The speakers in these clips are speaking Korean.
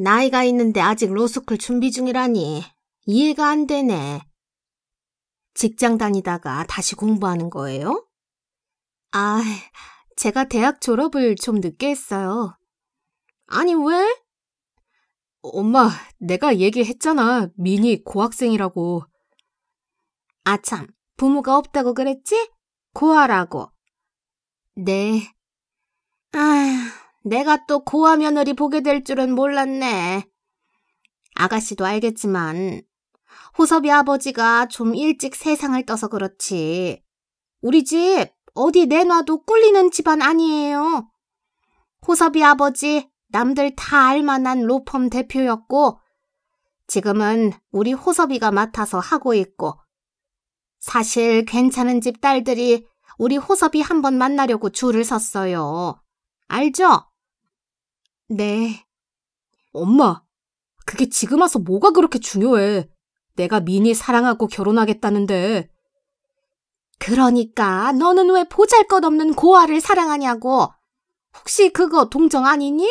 나이가 있는데 아직 로스쿨 준비 중이라니 이해가 안 되네. 직장 다니다가 다시 공부하는 거예요? 아, 제가 대학 졸업을 좀 늦게 했어요. 아니, 왜? 엄마, 내가 얘기했잖아. 미니 고학생이라고. 아참, 부모가 없다고 그랬지? 고아라고. 네. 아, 내가 또 고아 며느리 보게 될 줄은 몰랐네. 아가씨도 알겠지만, 호섭이 아버지가 좀 일찍 세상을 떠서 그렇지. 우리 집 어디 내놔도 꿀리는 집안 아니에요. 호섭이 아버지 남들 다 알만한 로펌 대표였고, 지금은 우리 호섭이가 맡아서 하고 있고, 사실 괜찮은 집 딸들이 우리 호섭이 한번 만나려고 줄을 섰어요. 알죠? 네. 엄마, 그게 지금 와서 뭐가 그렇게 중요해. 내가 미니 사랑하고 결혼하겠다는데. 그러니까 너는 왜 보잘것없는 고아를 사랑하냐고. 혹시 그거 동정 아니니?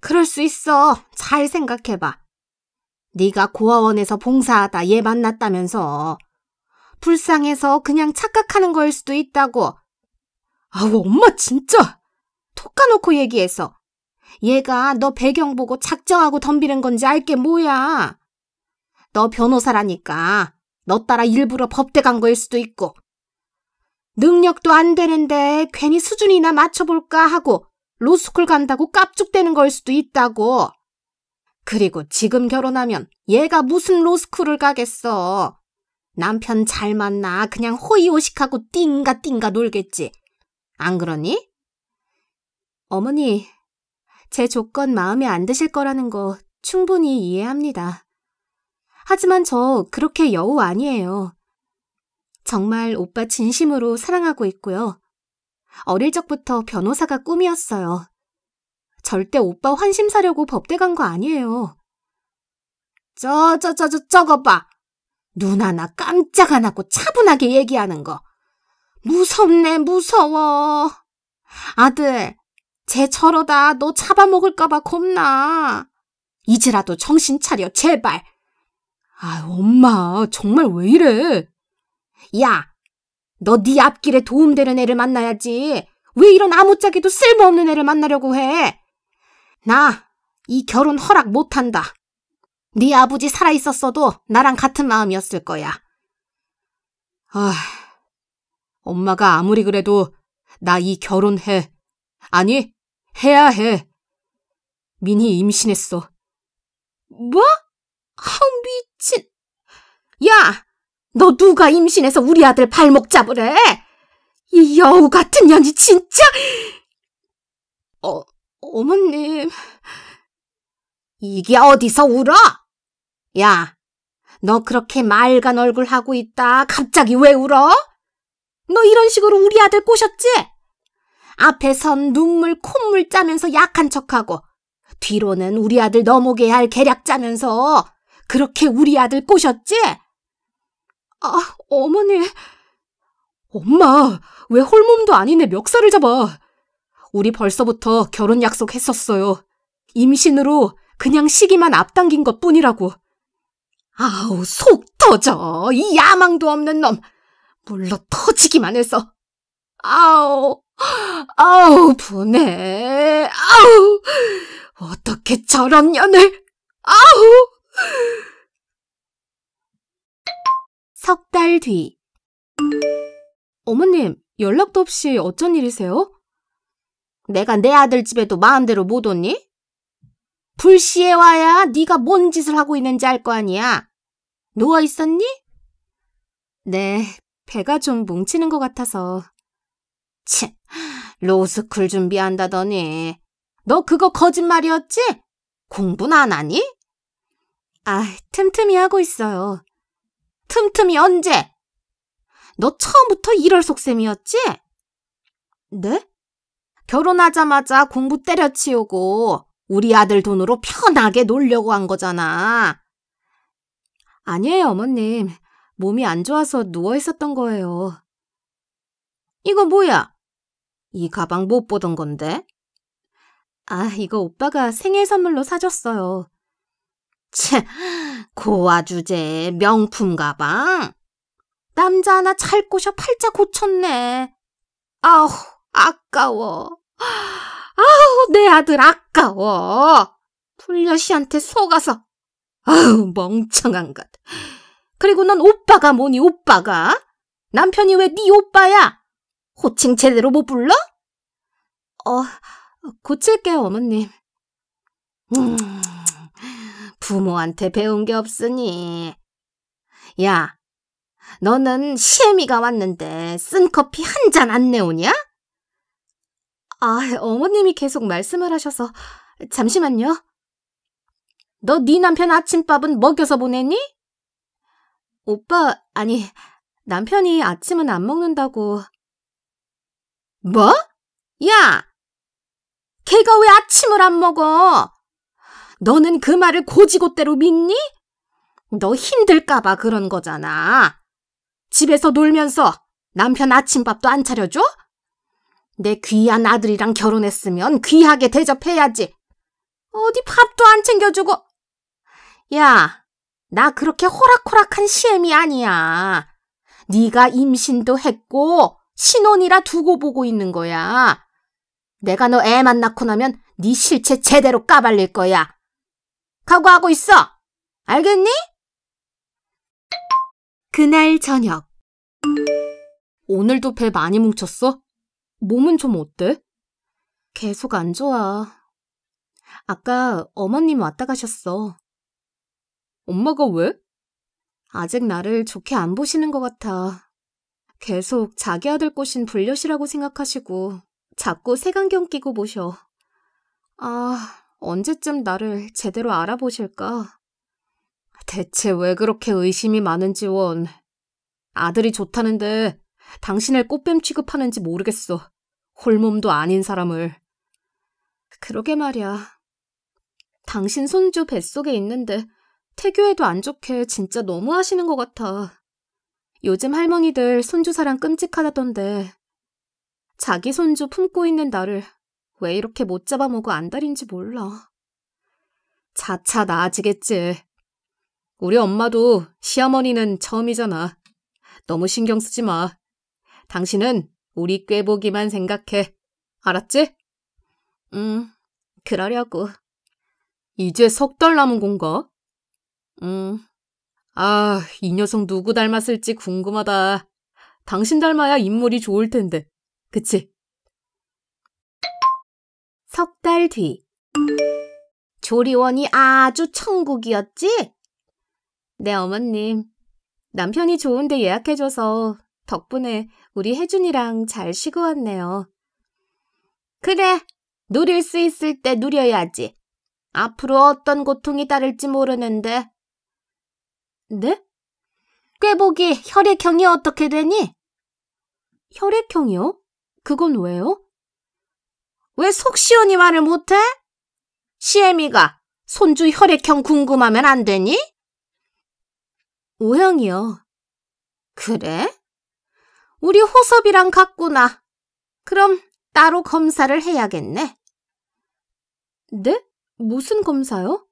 그럴 수 있어. 잘 생각해봐. 네가 고아원에서 봉사하다 얘 만났다면서. 불쌍해서 그냥 착각하는 거일 수도 있다고. 아우, 엄마 진짜! 톡 까놓고 얘기해서. 얘가 너 배경 보고 작정하고 덤비는 건지 알게 뭐야. 너 변호사라니까 너 따라 일부러 법대 간 거일 수도 있고 능력도 안 되는데 괜히 수준이나 맞춰볼까 하고 로스쿨 간다고 깝죽대는 걸 수도 있다고. 그리고 지금 결혼하면 얘가 무슨 로스쿨을 가겠어. 남편 잘 만나 그냥 호의호식하고 띵가띵가 놀겠지. 안 그러니? 어머니, 제 조건 마음에 안 드실 거라는 거 충분히 이해합니다. 하지만 저 그렇게 여우 아니에요. 정말 오빠 진심으로 사랑하고 있고요. 어릴 적부터 변호사가 꿈이었어요. 절대 오빠 환심 사려고 법대 간 거 아니에요. 저, 저, 저, 저, 저거 봐. 눈 하나 깜짝 안 하고 차분하게 얘기하는 거. 무섭네, 무서워. 아들, 쟤 저러다 너 잡아먹을까봐 겁나. 이제라도 정신 차려, 제발. 아, 엄마, 정말 왜 이래? 야, 너 네 앞길에 도움되는 애를 만나야지. 왜 이런 아무짝에도 쓸모없는 애를 만나려고 해? 나 이 결혼 허락 못한다. 네 아버지 살아있었어도 나랑 같은 마음이었을 거야. 아, 엄마가 아무리 그래도 나 이 결혼해. 아니, 해야 해. 민희 임신했어. 뭐? 아, 미친. 야, 너 누가 임신해서 우리 아들 발목 잡으래? 이 여우 같은 년이 진짜. 어, 어머님. 이게 어디서 울어? 야, 너 그렇게 맑은 얼굴 하고 있다. 갑자기 왜 울어? 너 이런 식으로 우리 아들 꼬셨지? 앞에선 눈물 콧물 짜면서 약한 척하고 뒤로는 우리 아들 넘어게 할 계략 짜면서 그렇게 우리 아들 꼬셨지? 아, 어머니. 엄마, 왜 홀몸도 아닌 애 멱살을 잡아? 우리 벌써부터 결혼 약속했었어요. 임신으로 그냥 시기만 앞당긴 것 뿐이라고. 아우, 속 터져. 이 야망도 없는 놈. 물러 터지기만 해서. 아우, 아우, 분해. 아우, 어떻게 저런 년을. 아우! 석 달 뒤. 어머님, 연락도 없이 어쩐 일이세요? 내가 내 아들 집에도 마음대로 못 오니? 불시에 와야 네가 뭔 짓을 하고 있는지 알 거 아니야. 누워 있었니? 네, 배가 좀 뭉치는 것 같아서. 치, 로스쿨 준비한다더니. 너 그거 거짓말이었지? 공부는 안 하니? 아, 틈틈이 하고 있어요. 틈틈이 언제? 너 처음부터 이럴 속셈이었지? 네? 결혼하자마자 공부 때려치우고 우리 아들 돈으로 편하게 놀려고 한 거잖아. 아니에요, 어머님. 몸이 안 좋아서 누워 있었던 거예요. 이거 뭐야? 이 가방 못 보던 건데? 아, 이거 오빠가 생일 선물로 사줬어요. 채, 고아 주제 명품 가방. 남자 하나 잘 꼬셔 팔자 고쳤네. 아우, 아까워. 아우, 내 아들 아까워. 불려시한테 속아서. 아우, 멍청한 것. 그리고 넌 오빠가 뭐니, 오빠가? 남편이 왜 네 오빠야? 호칭 제대로 못 불러? 어, 고칠게요, 어머님. 음, 부모한테 배운 게 없으니. 야, 너는 시애미가 왔는데 쓴 커피 한 잔 안 내오냐? 아, 어머님이 계속 말씀을 하셔서 잠시만요. 너 네 남편 아침밥은 먹여서 보내니? 오빠, 아니, 남편이 아침은 안 먹는다고. 뭐? 야! 걔가 왜 아침을 안 먹어? 너는 그 말을 고지고대로 믿니? 너 힘들까봐 그런 거잖아. 집에서 놀면서 남편 아침밥도 안 차려줘? 내 귀한 아들이랑 결혼했으면 귀하게 대접해야지. 어디 밥도 안 챙겨주고. 야, 나 그렇게 호락호락한 시엠이 아니야. 네가 임신도 했고 신혼이라 두고 보고 있는 거야. 내가 너 애만 낳고 나면 네 실체 제대로 까발릴 거야. 각오하고 있어. 알겠니? 그날 저녁. 오늘도 배 많이 뭉쳤어? 몸은 좀 어때? 계속 안 좋아. 아까 어머님 왔다 가셨어. 엄마가 왜? 아직 나를 좋게 안 보시는 것 같아. 계속 자기 아들 꼬신 불려시라고 생각하시고 자꾸 색안경 끼고 보셔. 아, 언제쯤 나를 제대로 알아보실까? 대체 왜 그렇게 의심이 많은지 원. 아들이 좋다는데 당신을 꽃뱀 취급하는지 모르겠어. 홀몸도 아닌 사람을. 그러게 말이야. 당신 손주 뱃속에 있는데 태교에도 안 좋게 진짜 너무 하시는 것 같아. 요즘 할머니들 손주 사랑 끔찍하다던데 자기 손주 품고 있는 나를 왜 이렇게 못 잡아먹어 안달인지 몰라. 차차 나아지겠지. 우리 엄마도 시어머니는 처음이잖아. 너무 신경 쓰지 마. 당신은 우리 꾀보기만 생각해. 알았지? 응, 그러려고. 이제 석 달 남은 건가? 응. 아, 이 녀석 누구 닮았을지 궁금하다. 당신 닮아야 인물이 좋을 텐데. 그치? 석 달 뒤. 조리원이 아주 천국이었지? 네, 어머님. 남편이 좋은데 예약해줘서 덕분에 우리 혜준이랑 잘 쉬고 왔네요. 그래, 누릴 수 있을 때 누려야지. 앞으로 어떤 고통이 따를지 모르는데. 네? 꾀보기 혈액형이 어떻게 되니? 혈액형이요? 그건 왜요? 왜 속 시원히 말을 못해? 시애미가 손주 혈액형 궁금하면 안 되니? O형이요. 그래? 우리 호섭이랑 같구나. 그럼 따로 검사를 해야겠네. 네? 무슨 검사요?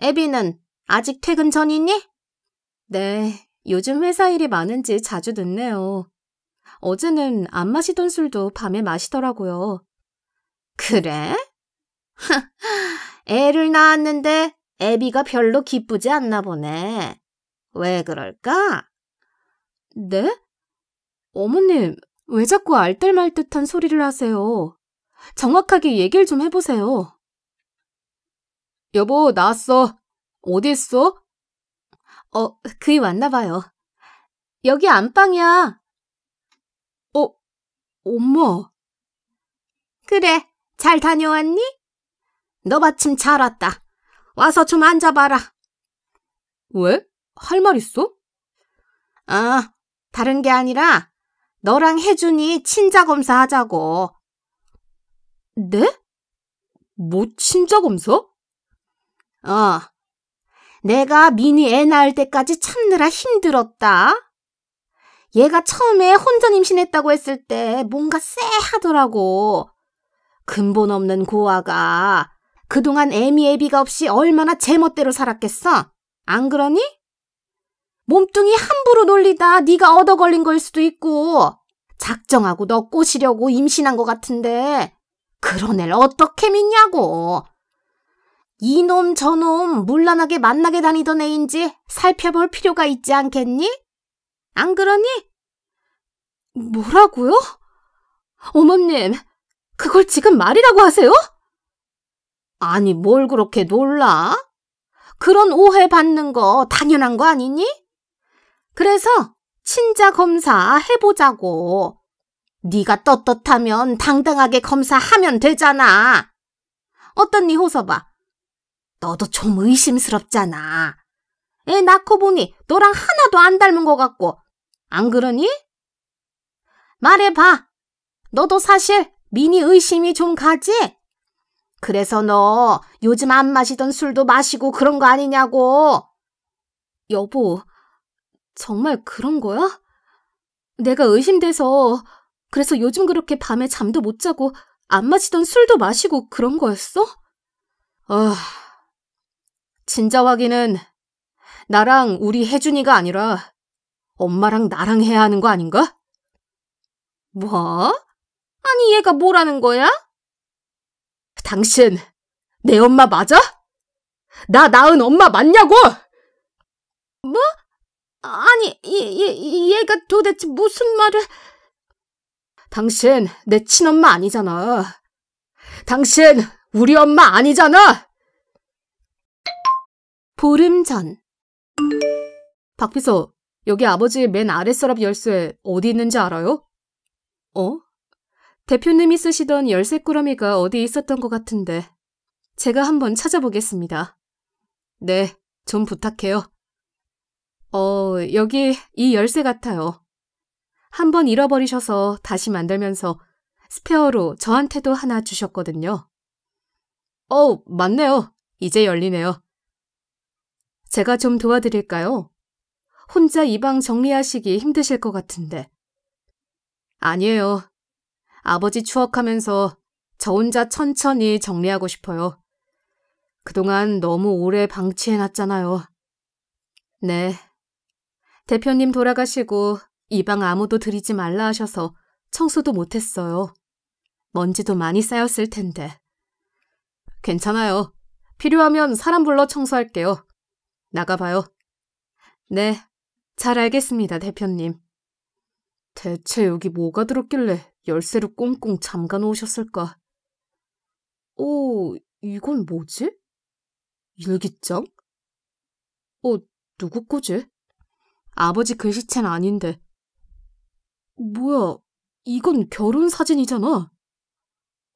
애비는 아직 퇴근 전이니? 네, 요즘 회사 일이 많은지 자주 늦네요. 어제는 안 마시던 술도 밤에 마시더라고요. 그래? 애를 낳았는데 애비가 별로 기쁘지 않나 보네. 왜 그럴까? 네? 어머님, 왜 자꾸 알뜰말뜻한 소리를 하세요? 정확하게 얘기를 좀 해보세요. 여보, 나왔어. 어디 있어? 어, 그이 왔나 봐요. 여기 안방이야. 어, 엄마. 그래, 잘 다녀왔니? 너 마침 잘 왔다. 와서 좀 앉아봐라. 왜? 할 말 있어? 아, 다른 게 아니라 너랑 혜준이 친자 검사 하자고. 네? 뭐 친자 검사? 어. 내가 미니 애 낳을 때까지 참느라 힘들었다. 얘가 처음에 혼전 임신했다고 했을 때 뭔가 쎄하더라고. 근본 없는 고아가 그동안 애미 애비가 없이 얼마나 제멋대로 살았겠어? 안 그러니? 몸뚱이 함부로 놀리다 네가 얻어 걸린 걸 수도 있고 작정하고 너 꼬시려고 임신한 것 같은데 그런 애를 어떻게 믿냐고. 이놈 저놈 물란하게 만나게 다니던 애인지 살펴볼 필요가 있지 않겠니? 안 그러니? 뭐라고요? 어머님, 그걸 지금 말이라고 하세요? 아니, 뭘 그렇게 놀라? 그런 오해 받는 거 당연한 거 아니니? 그래서 친자 검사 해보자고. 네가 떳떳하면 당당하게 검사하면 되잖아. 어떻니 호서봐. 너도 좀 의심스럽잖아. 애 낳고 보니 너랑 하나도 안 닮은 것 같고. 안 그러니? 말해봐. 너도 사실 미니 의심이 좀 가지? 그래서 너 요즘 안 마시던 술도 마시고 그런 거 아니냐고. 여보, 정말 그런 거야? 내가 의심돼서 그래서 요즘 그렇게 밤에 잠도 못 자고 안 마시던 술도 마시고 그런 거였어? 아, 진짜 확인은 나랑 우리 혜준이가 아니라 엄마랑 나랑 해야 하는 거 아닌가? 뭐? 아니 얘가 뭐라는 거야? 당신 내 엄마 맞아? 나 낳은 엄마 맞냐고? 뭐? 아니, 얘, 얘, 얘가 도대체 무슨 말을... 당신 내 친엄마 아니잖아. 당신 우리 엄마 아니잖아! 보름 전. 박비서, 여기 아버지 맨 아래 서랍 열쇠 어디 있는지 알아요? 어? 대표님이 쓰시던 열쇠 꾸러미가 어디 있었던 것 같은데. 제가 한번 찾아보겠습니다. 네, 좀 부탁해요. 어, 여기 이 열쇠 같아요. 한번 잃어버리셔서 다시 만들면서 스페어로 저한테도 하나 주셨거든요. 어, 맞네요. 이제 열리네요. 제가 좀 도와드릴까요? 혼자 이 방 정리하시기 힘드실 것 같은데. 아니에요. 아버지 추억하면서 저 혼자 천천히 정리하고 싶어요. 그동안 너무 오래 방치해놨잖아요. 네. 대표님 돌아가시고 이 방 아무도 들이지 말라 하셔서 청소도 못했어요. 먼지도 많이 쌓였을 텐데. 괜찮아요. 필요하면 사람 불러 청소할게요. 나가봐요. 네, 잘 알겠습니다, 대표님. 대체 여기 뭐가 들었길래 열쇠를 꽁꽁 잠가 놓으셨을까? 오, 이건 뭐지? 일기장? 어, 누구 거지? 아버지 글씨체는 아닌데. 뭐야, 이건 결혼 사진이잖아.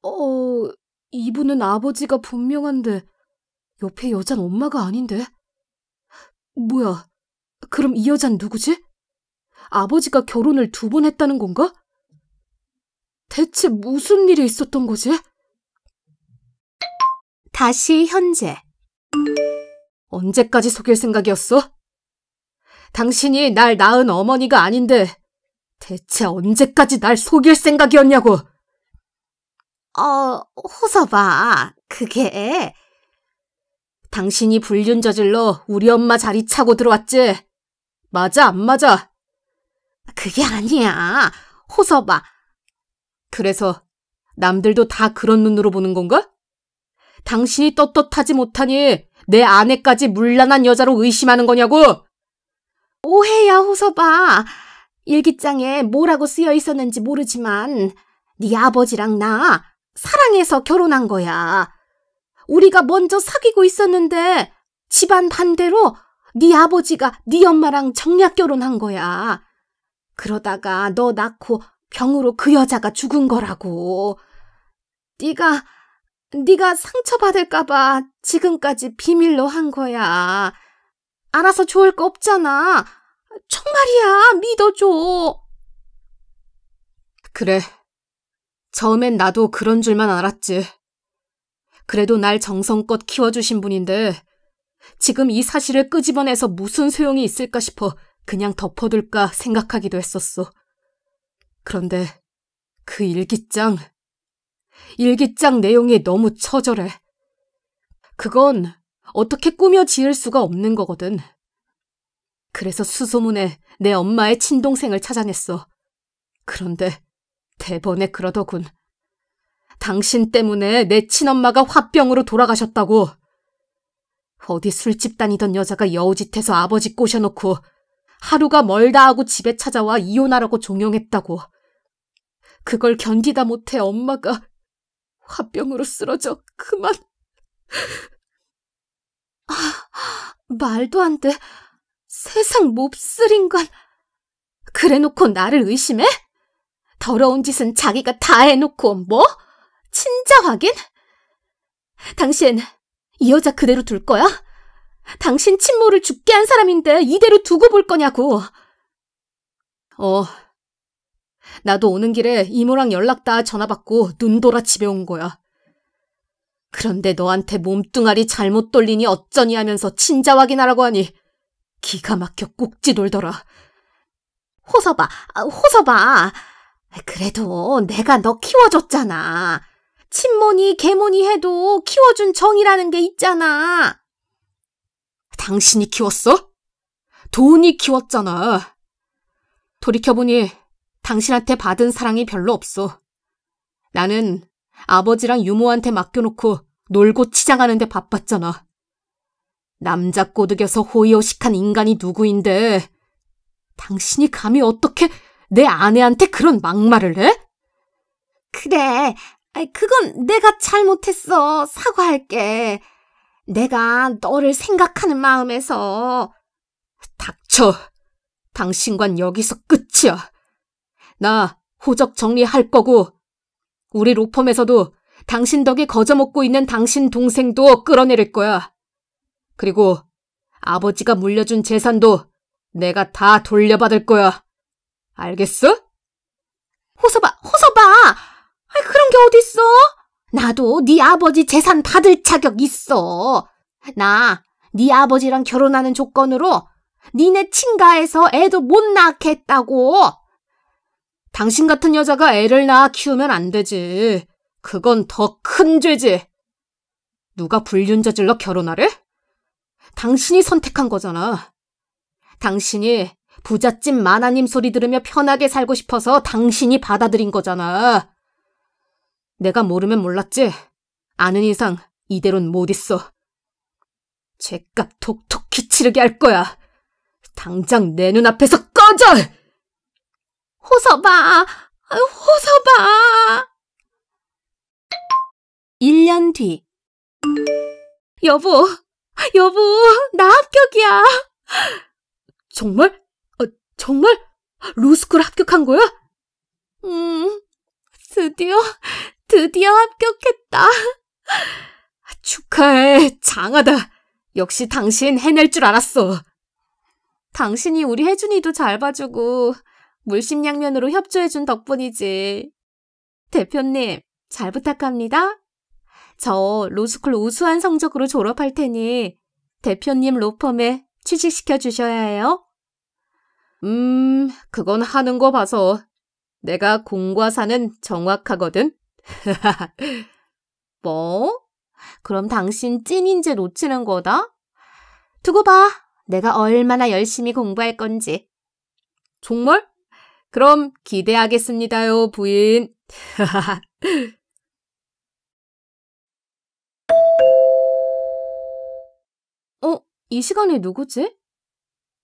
어, 이분은 아버지가 분명한데 옆에 여잔 엄마가 아닌데. 뭐야, 그럼 이 여잔 누구지? 아버지가 결혼을 두 번 했다는 건가? 대체 무슨 일이 있었던 거지? 다시 현재. 언제까지 속일 생각이었어? 당신이 날 낳은 어머니가 아닌데 대체 언제까지 날 속일 생각이었냐고. 어, 호서봐. 그게 당신이 불륜 저질러 우리 엄마 자리 차고 들어왔지? 맞아, 안 맞아? 그게 아니야. 호서봐. 그래서 남들도 다 그런 눈으로 보는 건가? 당신이 떳떳하지 못하니 내 아내까지 물란한 여자로 의심하는 거냐고? 오해야, 호서봐. 일기장에 뭐라고 쓰여 있었는지 모르지만 네 아버지랑 나 사랑해서 결혼한 거야. 우리가 먼저 사귀고 있었는데 집안 반대로 네 아버지가 네 엄마랑 정략 결혼한 거야. 그러다가 너 낳고 병으로 그 여자가 죽은 거라고. 네가 네가 상처받을까 봐 지금까지 비밀로 한 거야. 알아서 좋을 거 없잖아. 정말이야. 믿어줘. 그래. 처음엔 나도 그런 줄만 알았지. 그래도 날 정성껏 키워주신 분인데 지금 이 사실을 끄집어내서 무슨 소용이 있을까 싶어 그냥 덮어둘까 생각하기도 했었어. 그런데 그 일기장 일기장 내용이 너무 처절해. 그건 어떻게 꾸며 지을 수가 없는 거거든. 그래서 수소문에 내 엄마의 친동생을 찾아냈어. 그런데 대번에 그러더군. 당신 때문에 내 친엄마가 화병으로 돌아가셨다고. 어디 술집 다니던 여자가 여우짓해서 아버지 꼬셔놓고 하루가 멀다 하고 집에 찾아와 이혼하라고 종용했다고. 그걸 견디다 못해 엄마가 화병으로 쓰러져 그만. 아, 말도 안 돼. 세상 몹쓸 인간. 그래놓고 나를 의심해? 더러운 짓은 자기가 다 해놓고 뭐? 친자 확인? 당신 이 여자 그대로 둘 거야? 당신 친모를 죽게 한 사람인데 이대로 두고 볼 거냐고. 어. 나도 오는 길에 이모랑 연락 다 전화 받고 눈 돌아 집에 온 거야. 그런데 너한테 몸뚱아리 잘못 돌리니 어쩌니 하면서 친자 확인하라고 하니 기가 막혀 꼭지 돌더라. 호서봐, 아, 호서봐. 그래도 내가 너 키워줬잖아. 친모니 개모니 해도 키워준 정이라는 게 있잖아. 당신이 키웠어? 돈이 키웠잖아. 돌이켜보니 당신한테 받은 사랑이 별로 없어. 나는 아버지랑 유모한테 맡겨놓고 놀고 치장하는데 바빴잖아. 남자 꼬드겨서 호의호식한 인간이 누구인데 당신이 감히 어떻게 내 아내한테 그런 막말을 해? 그래, 그건 내가 잘못했어. 사과할게. 내가 너를 생각하는 마음에서. 닥쳐. 당신관 여기서 끝이야. 나 호적 정리할 거고, 우리 로펌에서도 당신 덕에 거저먹고 있는 당신 동생도 끌어내릴 거야. 그리고 아버지가 물려준 재산도 내가 다 돌려받을 거야. 알겠어? 호서봐, 호서봐! 그런 게 어딨어? 나도 네 아버지 재산 받을 자격 있어. 나 네 아버지랑 결혼하는 조건으로 니네 친가에서 애도 못 낳게 했다고. 당신 같은 여자가 애를 낳아 키우면 안 되지. 그건 더 큰 죄지. 누가 불륜 저질러 결혼하래? 당신이 선택한 거잖아. 당신이 부잣집 마나님 소리 들으며 편하게 살고 싶어서 당신이 받아들인 거잖아. 내가 모르면 몰랐지. 아는 이상 이대로는 못 있어. 죄값 톡톡히 치르게 할 거야. 당장 내 눈앞에서 꺼져! 호서봐! 호서봐! 1년 뒤. 여보, 여보, 나 합격이야. 정말? 어, 정말? 로스쿨 합격한 거야? 음, 드디어, 드디어 합격했다. 축하해. 장하다. 역시 당신 해낼 줄 알았어. 당신이 우리 혜준이도 잘 봐주고 물심양면으로 협조해준 덕분이지. 대표님, 잘 부탁합니다. 저 로스쿨 우수한 성적으로 졸업할 테니 대표님 로펌에 취직시켜 주셔야 해요. 음, 그건 하는 거 봐서 내가 공과 사는 정확하거든. 뭐? 그럼 당신 찐인재 놓치는 거다? 두고 봐. 내가 얼마나 열심히 공부할 건지. 정말? 그럼 기대하겠습니다요, 부인. 어, 이 시간에 누구지?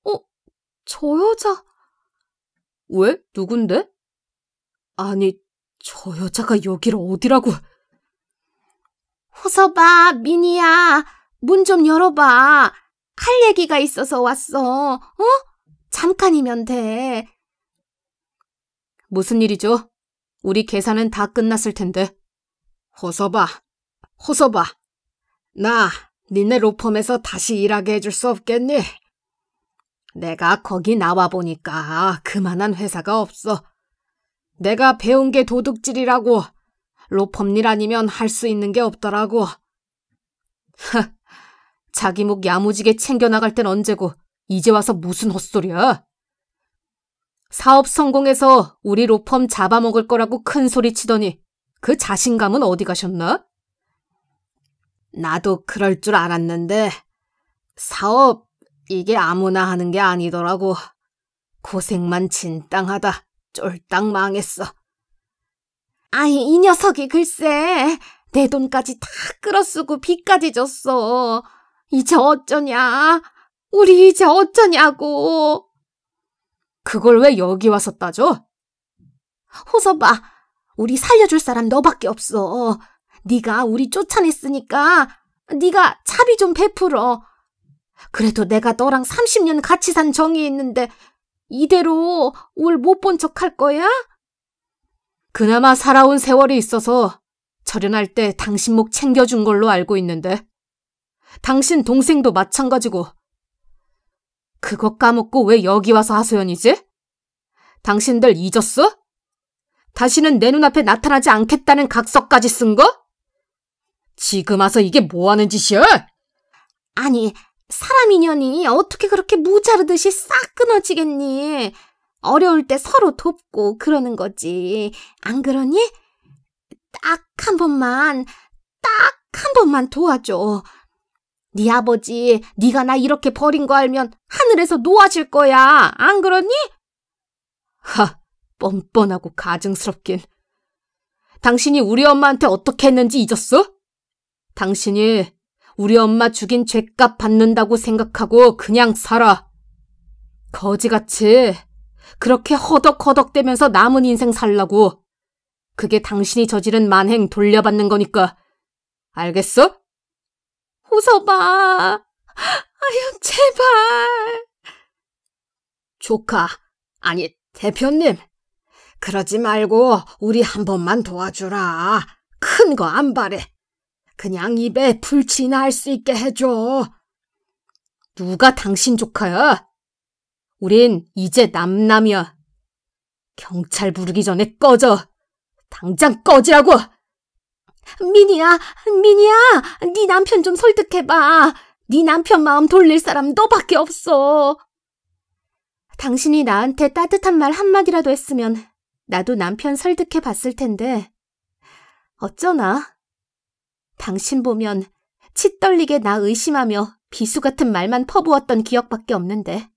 어, 저 여자. 왜? 누군데? 아니, 저 여자가 여기를 어디라고? 호서봐, 미니야. 문 좀 열어봐. 할 얘기가 있어서 왔어. 어? 잠깐이면 돼. 무슨 일이죠? 우리 계산은 다 끝났을 텐데. 호서봐, 호서봐. 나 니네 로펌에서 다시 일하게 해줄 수 없겠니? 내가 거기 나와 보니까 그만한 회사가 없어. 내가 배운 게 도둑질이라고 로펌일 아니면 할 수 있는 게 없더라고. 하, 자기 목 야무지게 챙겨나갈 땐 언제고 이제 와서 무슨 헛소리야? 사업 성공해서 우리 로펌 잡아먹을 거라고 큰 소리 치더니 그 자신감은 어디 가셨나? 나도 그럴 줄 알았는데 사업 이게 아무나 하는 게 아니더라고. 고생만 진땅하다 쫄딱 망했어. 아이 이 녀석이 글쎄 내 돈까지 다 끌어쓰고 빚까지 줬어. 이제 어쩌냐? 우리 이제 어쩌냐고. 그걸 왜 여기 와서 따져? 호서봐. 우리 살려줄 사람 너밖에 없어. 네가 우리 쫓아냈으니까 네가 차비 좀 베풀어. 그래도 내가 너랑 30년 같이 산 정이 있는데 이대로 울못본 척 할 거야? 그나마 살아온 세월이 있어서 절연할 때 당신 목 챙겨준 걸로 알고 있는데 당신 동생도 마찬가지고 그것 까먹고 왜 여기 와서 하소연이지? 당신들 잊었어? 다시는 내 눈앞에 나타나지 않겠다는 각서까지 쓴 거? 지금 와서 이게 뭐 하는 짓이야? 아니, 사람 인연이 어떻게 그렇게 무자르듯이 싹 끊어지겠니? 어려울 때 서로 돕고 그러는 거지. 안 그러니? 딱 한 번만, 딱 한 번만 도와줘. 네 아버지, 네가 나 이렇게 버린 거 알면 하늘에서 놓아질 거야. 안 그러니? 하, 뻔뻔하고 가증스럽긴. 당신이 우리 엄마한테 어떻게 했는지 잊었어? 당신이 우리 엄마 죽인 죄값 받는다고 생각하고 그냥 살아. 거지같이 그렇게 허덕허덕대면서 남은 인생 살라고. 그게 당신이 저지른 만행 돌려받는 거니까. 알겠어? 웃어봐. 아유, 제발. 조카, 아니, 대표님. 그러지 말고 우리 한 번만 도와주라. 큰 거 안 바래. 그냥 입에 불치나 할 수 있게 해줘. 누가 당신 조카야? 우린 이제 남남이야. 경찰 부르기 전에 꺼져. 당장 꺼지라고! 미니야, 미니야, 네 남편 좀 설득해봐. 네 남편 마음 돌릴 사람 너밖에 없어. 당신이 나한테 따뜻한 말 한마디라도 했으면 나도 남편 설득해 봤을 텐데. 어쩌나? 당신 보면 치 떨리게 나 의심하며 비수 같은 말만 퍼부었던 기억밖에 없는데.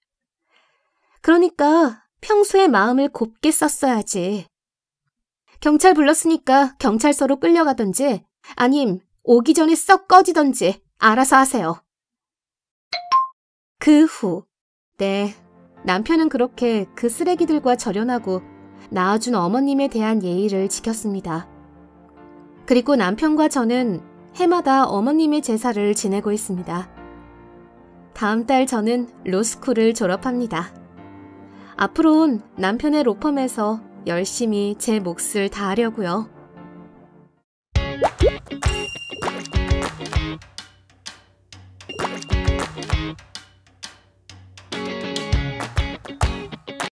그러니까 평소에 마음을 곱게 썼어야지. 경찰 불렀으니까 경찰서로 끌려가던지 아님 오기 전에 썩 꺼지던지 알아서 하세요. 그 후, 네, 남편은 그렇게 그 쓰레기들과 절연하고 낳아준 어머님에 대한 예의를 지켰습니다. 그리고 남편과 저는 해마다 어머님의 제사를 지내고 있습니다. 다음 달 저는 로스쿨을 졸업합니다. 앞으로는 남편의 로펌에서 열심히 제 몫을 다하려고요.